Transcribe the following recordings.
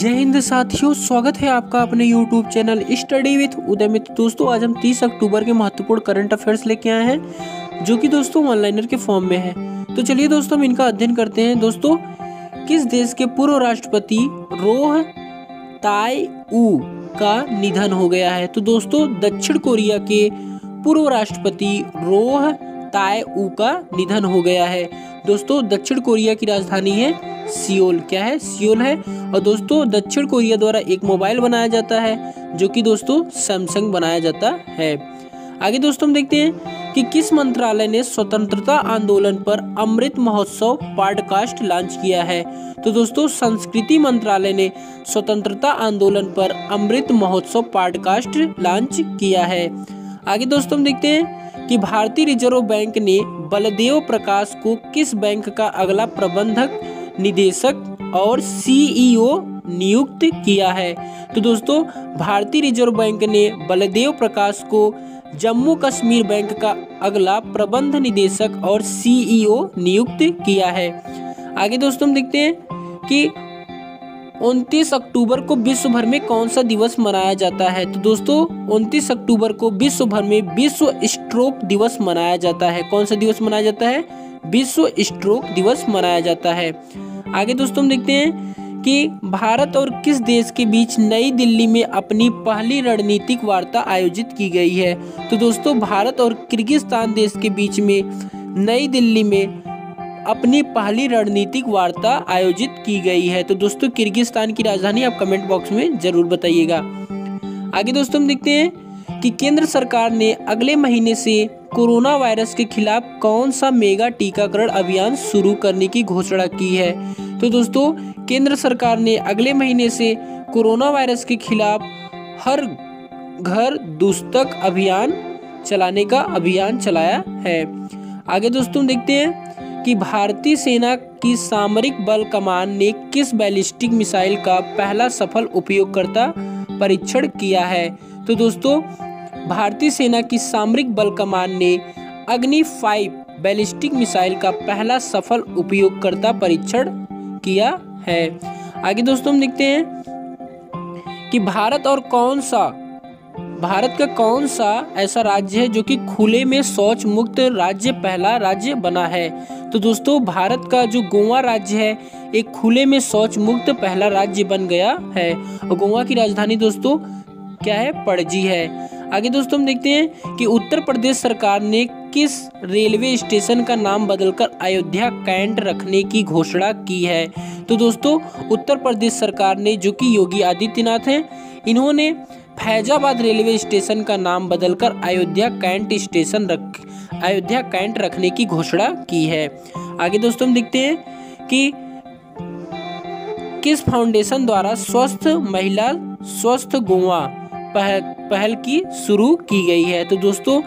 जय हिंद साथियों, स्वागत है आपका अपने YouTube channel study with Uday Mitra. दोस्तों, आज हम 30 अक्टूबर के महत्वपूर्ण करंट अफेयर्स लेके आए हैं, जो कि दोस्तों ऑनलाइनर के फॉर्म में है। तो चलिए दोस्तों, हम इनका अध्ययन करते हैं। दोस्तों, किस देश के पूर्व राष्ट्रपति रोह ताई ऊ का निधन हो गया है? तो दोस्तों, दक्षिण कोरिया के पूर्व राष्ट्रपति रोह ताय ऊ का निधन हो गया है। दोस्तों, दक्षिण कोरिया की राजधानी है सियोल। क्या है? सियोल है। और दोस्तों, दक्षिण कोरिया द्वारा एक मोबाइल बनाया जाता है, जो कि दोस्तों सैमसंग बनाया जाता है। आगे दोस्तों हम देखते हैं कि किस मंत्रालय ने स्वतंत्रता आंदोलन पर अमृत महोत्सव पॉडकास्ट लॉन्च किया है। तो दोस्तों, संस्कृति मंत्रालय ने स्वतंत्रता आंदोलन पर अमृत महोत्सव पॉडकास्ट लॉन्च किया है। आगे दोस्तों हम देखते हैं कि भारतीय रिज़र्व बैंक ने बलदेव प्रकाश को किस बैंक का अगला प्रबंधक निदेशक और सीईओ नियुक्त किया है। तो दोस्तों, भारतीय रिज़र्व बैंक ने बलदेव प्रकाश को जम्मू कश्मीर बैंक का अगला प्रबंध निदेशक और सीईओ नियुक्त किया है। आगे दोस्तों, हम देखते हैं कि 29 अक्टूबर को विश्व भर में कौन सा दिवस मनाया जाता है। तो दोस्तों 29 अक्टूबर को विश्व भर में विश्व स्ट्रोक दिवस मनाया जाता है। कौन सा दिवस मनाया जाता है? विश्व स्ट्रोक दिवस मनाया जाता है। आगे दोस्तों हम देखते हैं कि भारत और किस देश के बीच नई दिल्ली में अपनी पहली रणनीतिक वार्ता आयोजित की गई है। तो दोस्तों, भारत और किर्गिस्तान देश के बीच में नई दिल्ली में अपनी पहली रणनीतिक वार्ता आयोजित की गई है। तो दोस्तों, किर्गिस्तान की राजधानी आप कमेंट बॉक्स में ज़रूर बताइएगा। आगे दोस्तों हम देखते हैं कि केंद्र सरकार ने अगले महीने से कोरोना वायरस के खिलाफ कौन सा मेगा टीकाकरण अभियान शुरू करने की घोषणा की है? तो दोस्तों, केंद्र सरकार ने अगले महीने से कोरोना वायरस के खिलाफ हर घर दुस्तक अभियान चलाने का अभियान चलाया है। आगे दोस्तों देखते हैं कि भारतीय सेना की सामरिक बल कमान ने किस बैलिस्टिक मिसाइल का पहला सफल उपयोगकर्ता परीक्षण किया है। तो दोस्तों भारतीय सेना की सामरिक बल कमान ने अग्नि फाइव बैलिस्टिक मिसाइल का पहला सफल उपयोगकर्ता परीक्षण किया है। आगे दोस्तों हम देखते हैं कि भारत और कौन सा, भारत का कौन सा ऐसा राज्य है जो कि खुले में शौच मुक्त राज्य, पहला राज्य बना है? तो दोस्तों, भारत का जो गोवा राज्य है, एक खुले में शौच मुक्त पहला राज्य बन गया है। और गोवा की राजधानी दोस्तों, क्या है? पणजी है। आगे दोस्तों हम देखते हैं कि उत्तर प्रदेश सरकार ने किस रेलवे स्टेशन का नाम बदलकर अयोध्या कैंट रखने की घोषणा की है? तो दोस्तों, उत्तर प्रदेश सरकार ने जो कि योगी आदित्यनाथ हैं, इन्होंने फैजाबाद रेलवे स्टेशन का नाम बदलकर अयोध्या कैंट स्टेशन रख, अयोध्या कैंट रखने की घोषणा की है। आगे दोस्तों हम देखते हैं कि किस फाउंडेशन द्वारा स्वस्थ महिला, स्वस्थ गोवा पहल, पहल की शुरू की गई है। तो दोस्तों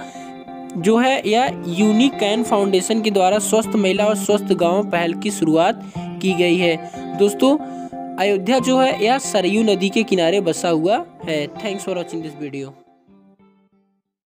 जो है यह यूनिकैन फाउंडेशन के द्वारा स्वस्थ महिला और स्वस्थ गाँव पहल की शुरुआत की गई है। दोस्तों अयोध्या जो है यह सरयू नदी के किनारे बसा हुआ है। Thanks for watching this video